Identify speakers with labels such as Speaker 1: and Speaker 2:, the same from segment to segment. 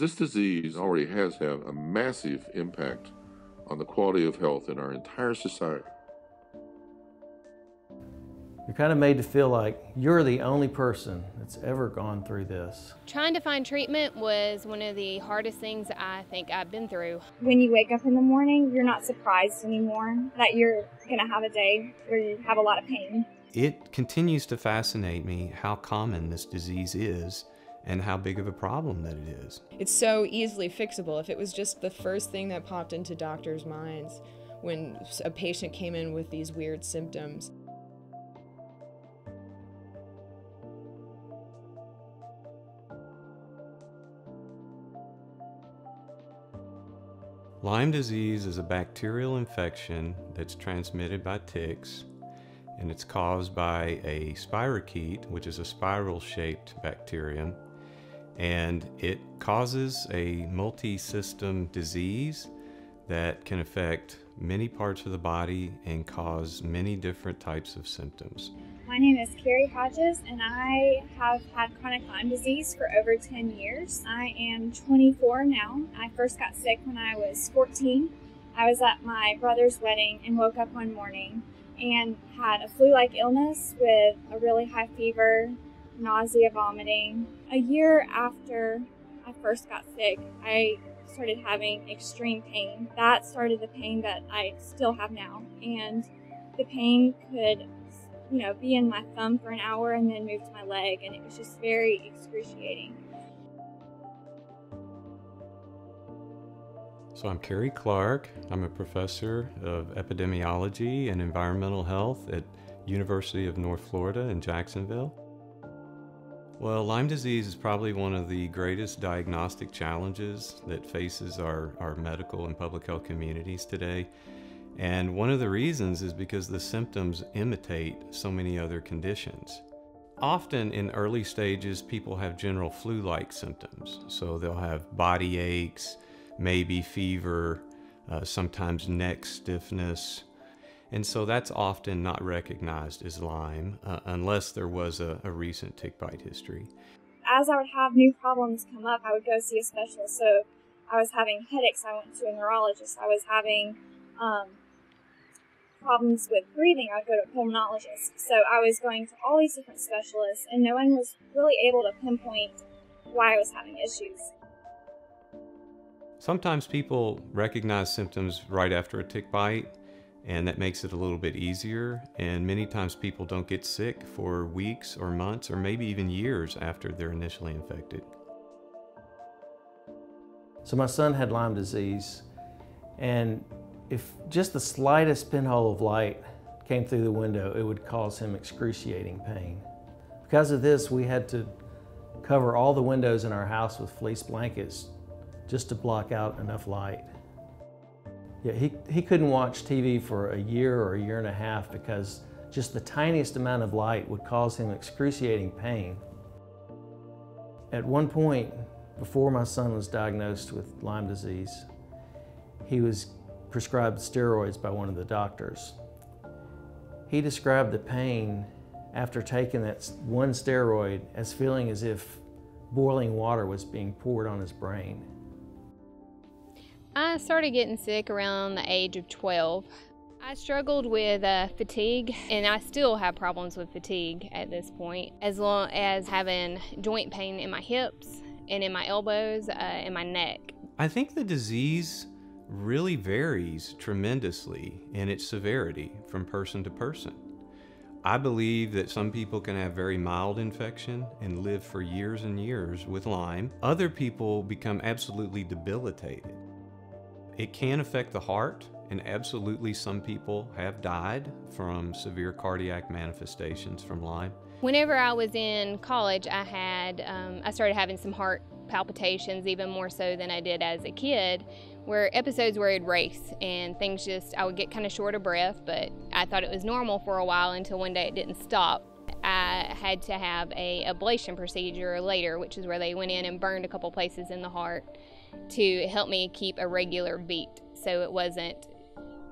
Speaker 1: This disease already has had a massive impact on the quality of health in our entire society.
Speaker 2: You're kind of made to feel like you're the only person that's ever gone through this.
Speaker 3: Trying to find treatment was one of the hardest things I think I've been through.
Speaker 4: When you wake up in the morning, you're not surprised anymore that you're going to have a day where you have a lot of pain.
Speaker 5: It continues to fascinate me how common this disease is and how big of a problem that it is.
Speaker 6: It's so easily fixable. If it was just the first thing that popped into doctors' minds when a patient came in with these weird symptoms.
Speaker 5: Lyme disease is a bacterial infection that's transmitted by ticks and it's caused by a spirochete, which is a spiral-shaped bacterium, and it causes a multi-system disease that can affect many parts of the body and cause many different types of symptoms.
Speaker 4: My name is Carrie Hodges, and I have had chronic Lyme disease for over 10 years. I am 24 now. I first got sick when I was 14. I was at my brother's wedding and woke up one morning and had a flu like illness with a really high fever, nausea, vomiting. A year after I first got sick, I started having extreme pain. That started the pain that I still have now. And the pain could, you know, be in my thumb for an hour and then move to my leg. And it was just very excruciating.
Speaker 5: So I'm Kerry Clark. I'm a professor of epidemiology and environmental health at University of North Florida in Jacksonville. Well, Lyme disease is probably one of the greatest diagnostic challenges that faces our, our medical and public health communities today. And one of the reasons is because the symptoms imitate so many other conditions. Often in early stages, people have general flu-like symptoms. So they'll have body aches, maybe fever, uh, sometimes neck stiffness. And so that's often not recognized as Lyme uh, unless there was a, a, recent tick bite history.
Speaker 4: As I would have new problems come up, I would go see a specialist. So I was having headaches, I went to a neurologist. I was having um, problems with breathing, I would go to a pulmonologist. So I was going to all these different specialists, and no one was really able to pinpoint why I was having issues.
Speaker 5: Sometimes people recognize symptoms right after a tick bite, and that makes it a little bit easier. And many times people don't get sick for weeks or months or maybe even years after they're initially infected.
Speaker 2: So my son had Lyme disease, and if just the slightest pinhole of light came through the window, it would cause him excruciating pain. Because of this, we had to cover all the windows in our house with fleece blankets just to block out enough light. Yeah, he, he couldn't watch TV for a year or a year and a half because just the tiniest amount of light would cause him excruciating pain. At one point, before my son was diagnosed with Lyme disease, he was prescribed steroids by one of the doctors. He described the pain after taking that one steroid as feeling as if boiling water was being poured on his brain.
Speaker 3: I started getting sick around the age of 12. I struggled with uh, fatigue, and I still have problems with fatigue at this point, as long as having joint pain in my hips and in my elbows uh, and my neck.
Speaker 5: I think the disease really varies tremendously in its severity from person to person. I believe that some people can have very mild infection and live for years and years with Lyme. Other people become absolutely debilitated. It can affect the heart, and absolutely some people have died from severe cardiac manifestations from Lyme.
Speaker 3: Whenever I was in college, I had um, I started having some heart palpitations, even more so than I did as a kid, where episodes where I'd race and things just I would get kind of short of breath, but I thought it was normal for a while until one day it didn't stop. I had to have a ablation procedure later, which is where they went in and burned a couple places in the heart to help me keep a regular beat so it wasn't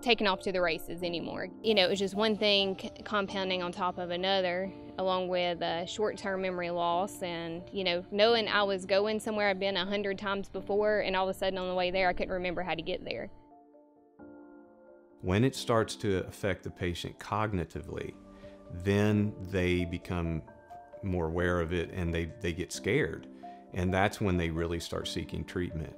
Speaker 3: taken off to the races anymore. You know, it was just one thing compounding on top of another along with uh, short-term memory loss and you know knowing i was going somewhere I'd been a hundred times before and all of a sudden on the way there i couldn't remember how to get there
Speaker 5: when it starts to affect the patient cognitively then they become more aware of it and they, they get scared and that's when they really start seeking treatment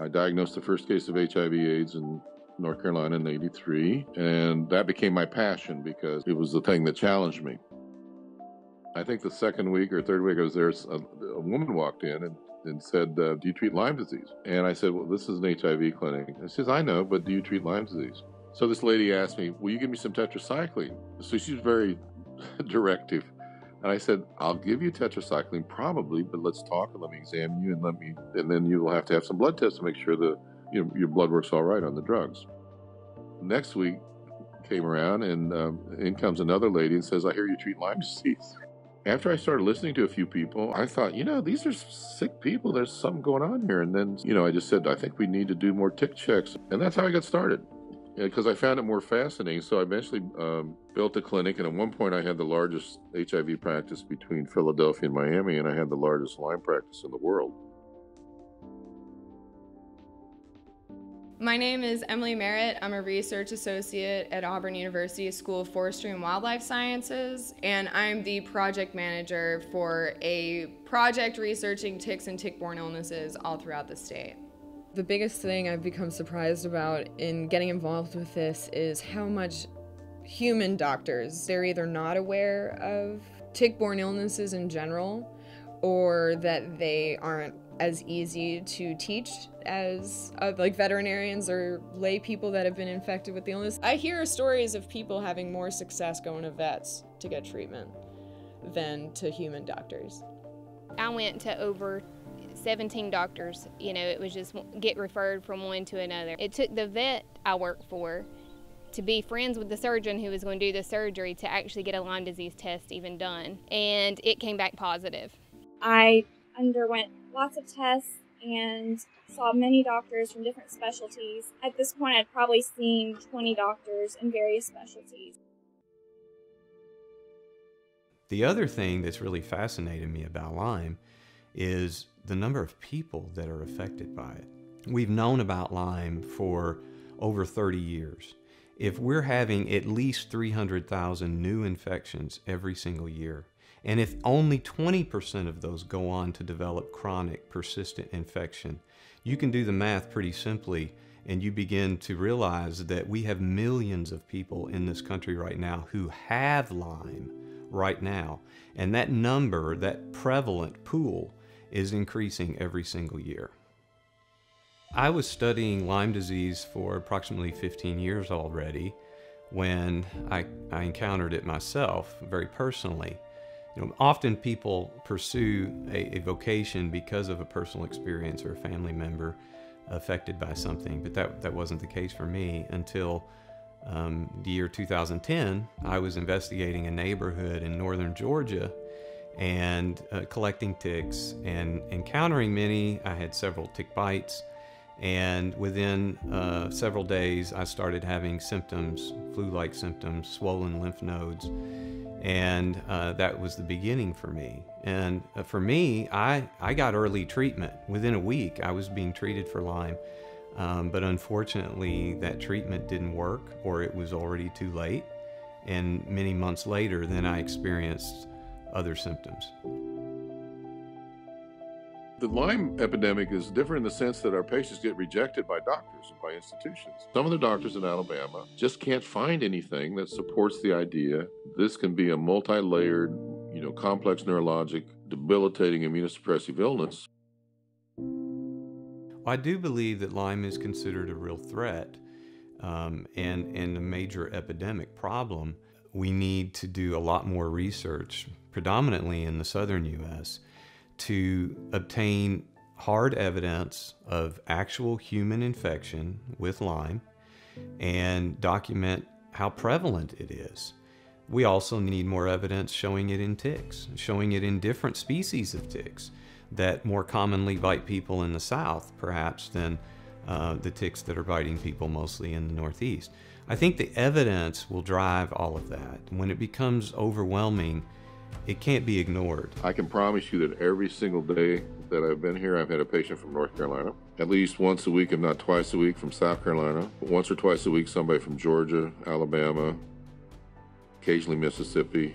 Speaker 1: I diagnosed the first case of HIV AIDS in North Carolina in 83, and that became my passion because it was the thing that challenged me. I think the second week or third week I was there, a, a woman walked in and, and said, uh, Do you treat Lyme disease? And I said, Well, this is an HIV clinic. She says, I know, but do you treat Lyme disease? So this lady asked me, Will you give me some tetracycline? So she's very directive. And I said, I'll give you tetracycline probably, but let's talk and let me examine you and let me, and then you will have to have some blood tests to make sure that you know, your blood works all right on the drugs. Next week came around and um, in comes another lady and says, I hear you treat Lyme disease. After I started listening to a few people, I thought, you know, these are sick people. There's something going on here. And then, you know, I just said, I think we need to do more tick checks. And that's how I got started because I found it more fascinating. So I eventually um, built a clinic, and at one point I had the largest HIV practice between Philadelphia and Miami, and I had the largest Lyme practice in the world.
Speaker 6: My name is Emily Merritt. I'm a research associate at Auburn University School of Forestry and Wildlife Sciences, and I'm the project manager for a project researching ticks and tick-borne illnesses all throughout the state. The biggest thing I've become surprised about in getting involved with this is how much human doctors, they're either not aware of tick-borne illnesses in general or that they aren't as easy to teach as uh, like veterinarians or lay people that have been infected with the illness. I hear stories of people having more success going to vets to get treatment than to human doctors.
Speaker 3: I went to over 17 doctors. You know, it was just get referred from one to another. It took the vet I work for to be friends with the surgeon who was going to do the surgery to actually get a Lyme disease test even done. And it came back positive.
Speaker 4: I underwent lots of tests and saw many doctors from different specialties. At this point, I'd probably seen 20 doctors in various specialties.
Speaker 5: The other thing that's really fascinated me about Lyme is the number of people that are affected by it. We've known about Lyme for over 30 years. If we're having at least 300,000 new infections every single year, and if only 20% of those go on to develop chronic persistent infection, you can do the math pretty simply and you begin to realize that we have millions of people in this country right now who have Lyme right now. And that number, that prevalent pool, is increasing every single year. I was studying Lyme disease for approximately 15 years already when I, I encountered it myself very personally. You know, often people pursue a, a, vocation because of a personal experience or a family member affected by something, but that, that wasn't the case for me until um, the year 2010. I was investigating a neighborhood in northern Georgia and uh, collecting ticks and encountering many. I had several tick bites, and within uh, several days, I started having symptoms, flu like symptoms, swollen lymph nodes and uh, that was the beginning for me. And uh, for me, I, I got early treatment. Within a week, I was being treated for Lyme. Um, but unfortunately, that treatment didn't work, or it was already too late. And many months later, then I experienced other symptoms.
Speaker 1: The Lyme epidemic is different in the sense that our patients get rejected by doctors and by institutions. Some of the doctors in Alabama just can't find anything that supports the idea this can be a multi-layered, you know, complex neurologic, debilitating immunosuppressive illness.
Speaker 5: I do believe that Lyme is considered a real threat um, and, and a major epidemic problem. We need to do a lot more research, predominantly in the southern U.S., to obtain hard evidence of actual human infection with Lyme and document how prevalent it is. We also need more evidence showing it in ticks, showing it in different species of ticks that more commonly bite people in the south, perhaps, than uh, the ticks that are biting people mostly in the northeast. I think the evidence will drive all of that. When it becomes overwhelming, it can't be ignored.
Speaker 1: I can promise you that every single day that I've been here, I've had a patient from North Carolina, at least once a week, if not twice a week, from South Carolina, once or twice a week, somebody from Georgia, Alabama, occasionally Mississippi,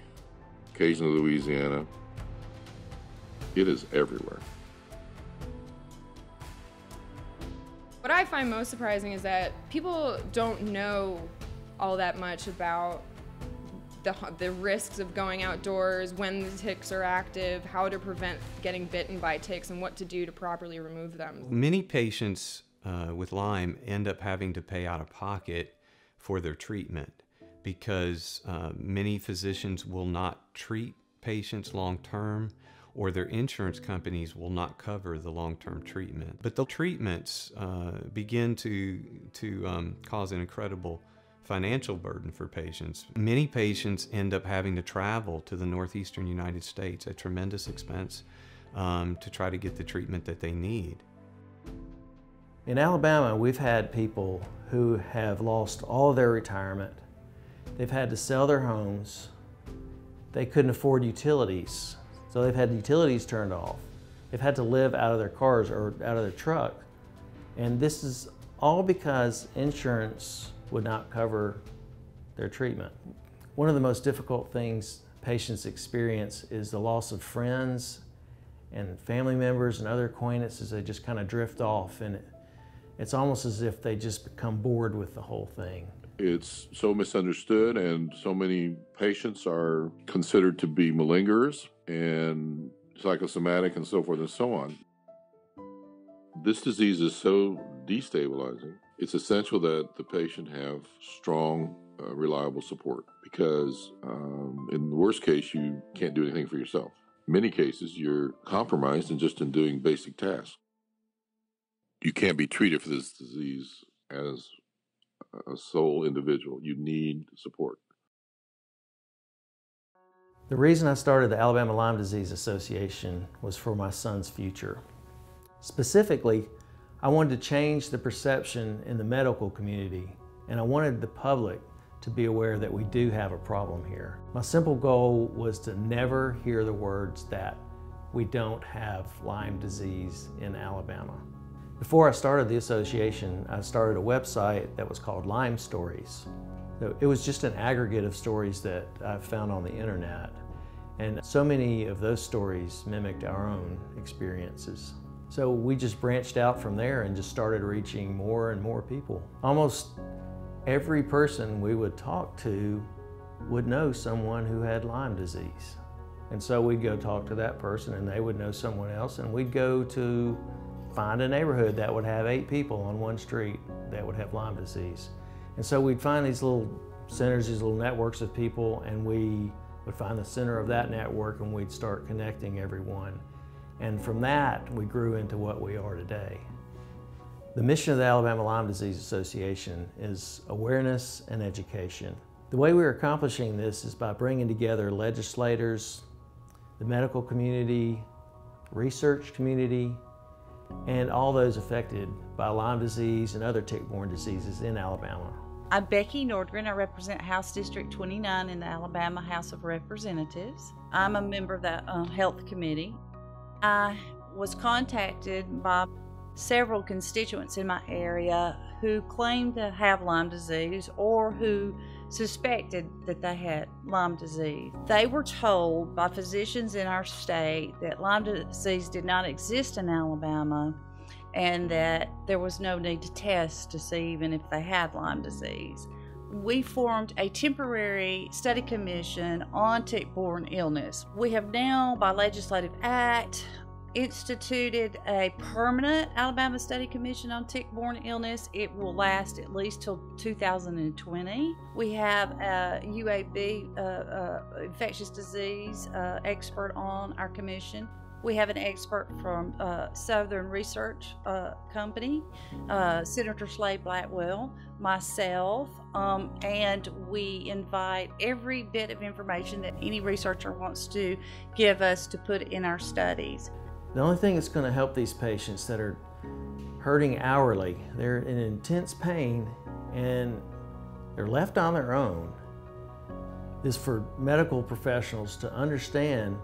Speaker 1: occasionally Louisiana. It is everywhere.
Speaker 6: Find most surprising is that people don't know all that much about the, the risks of going outdoors, when the ticks are active, how to prevent getting bitten by ticks, and what to do to properly remove them.
Speaker 5: Many patients uh, with Lyme end up having to pay out of pocket for their treatment because uh, many physicians will not treat patients long term or their insurance companies will not cover the long-term treatment. But the treatments uh, begin to, to um, cause an incredible financial burden for patients. Many patients end up having to travel to the northeastern United States at tremendous expense um, to try to get the treatment that they need.
Speaker 2: In Alabama, we've had people who have lost all of their retirement. They've had to sell their homes. They couldn't afford utilities. So they've had utilities turned off. They've had to live out of their cars or out of their truck. And this is all because insurance would not cover their treatment. One of the most difficult things patients experience is the loss of friends and family members and other acquaintances. They just kind of drift off and it's almost as if they just become bored with the whole thing.
Speaker 1: It's so misunderstood, and so many patients are considered to be malingerers and psychosomatic and so forth and so on. This disease is so destabilizing, it's essential that the patient have strong, uh, reliable support because, um, in the worst case, you can't do anything for yourself. In many cases, you're compromised in just in doing basic tasks. You can't be treated for this disease as a sole individual. You need support.
Speaker 2: The reason I started the Alabama Lyme Disease Association was for my son's future. Specifically, I wanted to change the perception in the medical community and I wanted the public to be aware that we do have a problem here. My simple goal was to never hear the words that we don't have Lyme disease in Alabama. Before I started the association, I started a website that was called Lyme Stories. It was just an aggregate of stories that I found on the internet. And so many of those stories mimicked our own experiences. So we just branched out from there and just started reaching more and more people. Almost every person we would talk to would know someone who had Lyme disease. And so we'd go talk to that person and they would know someone else and we'd go to find a neighborhood that would have eight people on one street that would have Lyme disease. And so we'd find these little centers, these little networks of people, and we would find the center of that network and we'd start connecting everyone. And from that, we grew into what we are today. The mission of the Alabama Lyme Disease Association is awareness and education. The way we're accomplishing this is by bringing together legislators, the medical community, research community, and all those affected by Lyme disease and other tick-borne diseases in Alabama.
Speaker 7: I'm Becky Nordgren. I represent House District 29 in the Alabama House of Representatives. I'm a member of the uh, Health Committee. I was contacted by several constituents in my area who claimed to have Lyme disease or who suspected that they had Lyme disease. They were told by physicians in our state that Lyme disease did not exist in Alabama and that there was no need to test to see even if they had Lyme disease. We formed a temporary study commission on tick-borne illness. We have now, by legislative act, instituted a permanent Alabama Study Commission on Tick-Borne Illness. It will last at least till 2020. We have a UAB, uh, uh, infectious disease uh, expert on our commission. We have an expert from uh, Southern Research uh, Company, uh, Senator Slade Blackwell, myself, um, and we invite every bit of information that any researcher wants to give us to put in our studies.
Speaker 2: The only thing that's going to help these patients that are hurting hourly, they're in intense pain and they're left on their own is for medical professionals to understand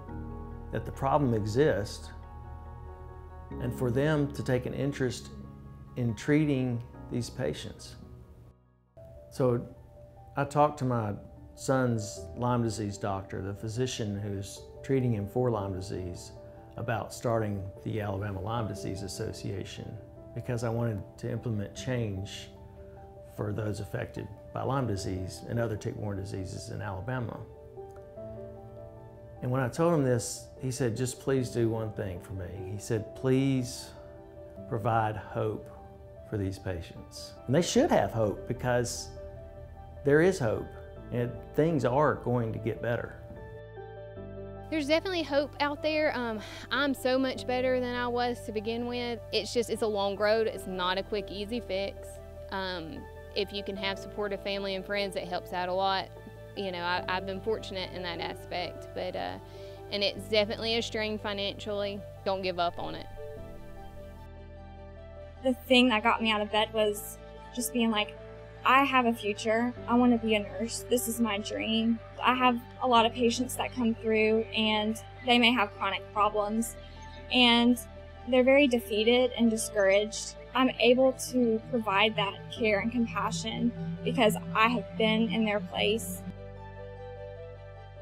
Speaker 2: that the problem exists and for them to take an interest in treating these patients. So I talked to my son's Lyme disease doctor, the physician who's treating him for Lyme disease, about starting the Alabama Lyme Disease Association because I wanted to implement change for those affected by Lyme disease and other tick-borne diseases in Alabama. And when I told him this, he said, just please do one thing for me. He said, please provide hope for these patients. And they should have hope because there is hope and things are going to get better.
Speaker 3: There's definitely hope out there. Um, I'm so much better than I was to begin with. It's just, it's a long road. It's not a quick, easy fix. Um, if you can have supportive family and friends, it helps out a lot. You know, I, have been fortunate in that aspect, but, uh, and it's definitely a strain financially. Don't give up on it.
Speaker 4: The thing that got me out of bed was just being like, I have a future. I want to be a nurse. This is my dream. I have a lot of patients that come through and they may have chronic problems and they're very defeated and discouraged. I'm able to provide that care and compassion because I have been in their place.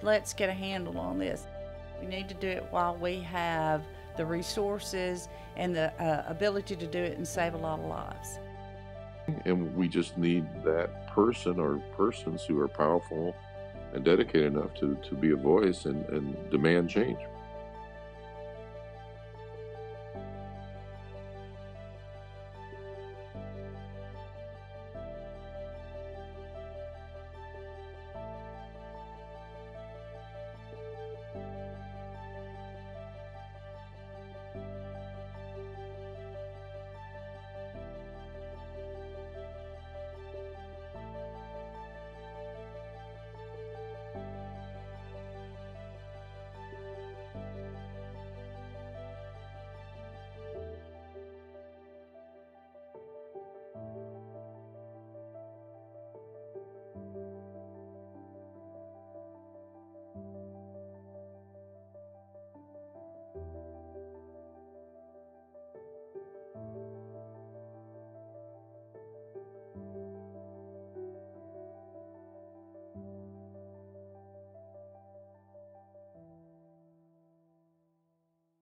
Speaker 7: Let's get a handle on this. We need to do it while we have the resources and the uh, ability to do it and save a lot of lives.
Speaker 1: And we just need that person or persons who are powerful and dedicated enough to, to be a voice and, and demand change.